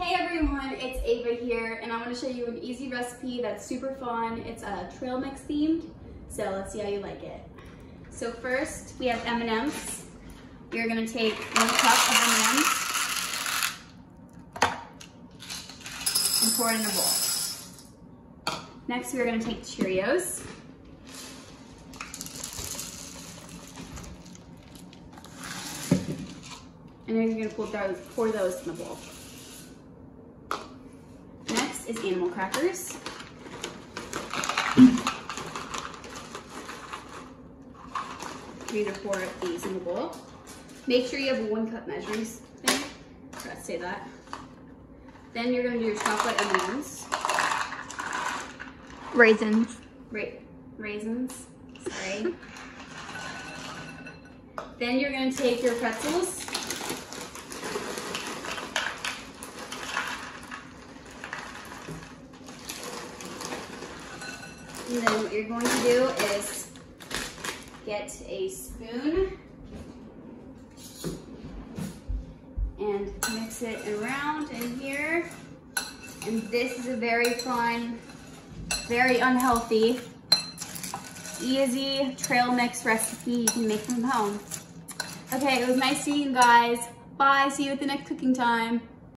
Hey everyone, it's Ava here, and I'm going to show you an easy recipe that's super fun. It's a trail mix themed, so let's see how you like it. So first, we have M&Ms. You're going to take one cup of M&Ms and pour it in a bowl. Next, we're going to take Cheerios. And then you're gonna pour those, pour those in the bowl. Is animal crackers. You're four of these in the bowl. Make sure you have a one cup measuring thing. Forgot to say that. Then you're gonna do your chocolate M&Ms. Raisins. Ra raisins, sorry. then you're gonna take your pretzels And then what you're going to do is get a spoon and mix it around in here. And this is a very fun, very unhealthy, easy trail mix recipe you can make from home. Okay, it was nice seeing you guys. Bye, see you at the next cooking time.